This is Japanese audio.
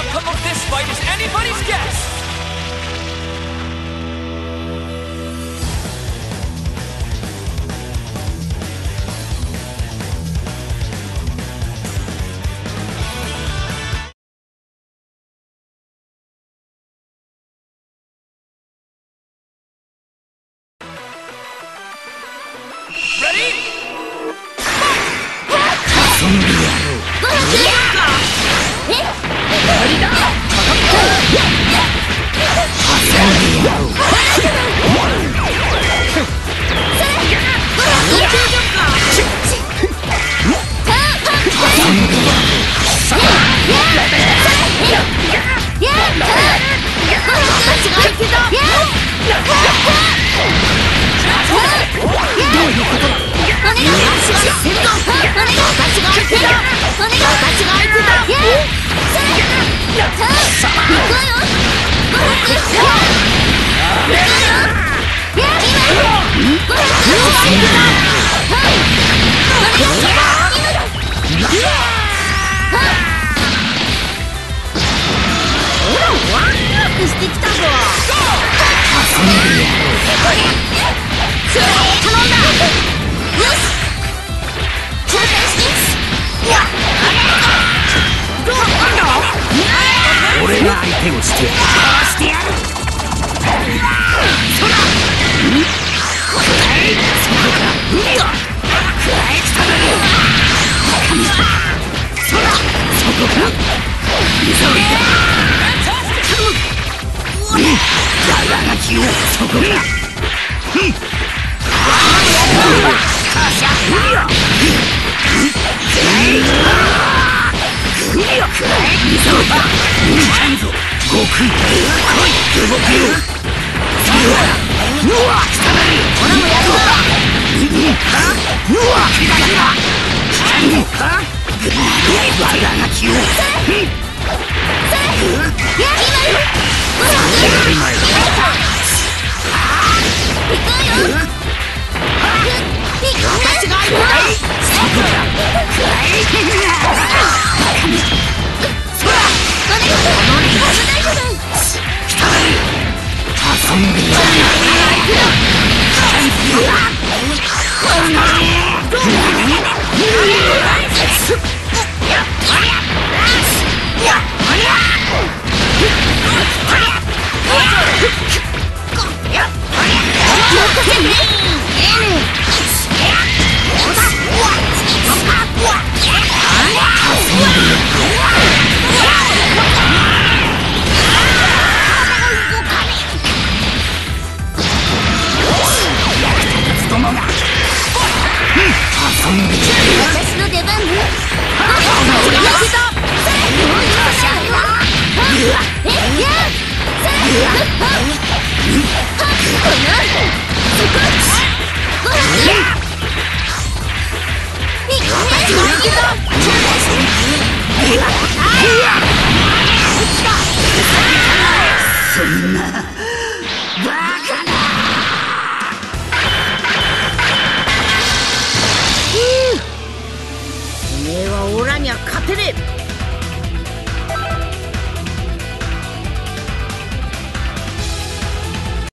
outcome of this fight is anybody's guess. けぞど行くよ俺が相手をしてやるしてやる。そらはいそこから海を加えてたまる神様そらそこから急げしようそこだふん Come on. 私の出番そんな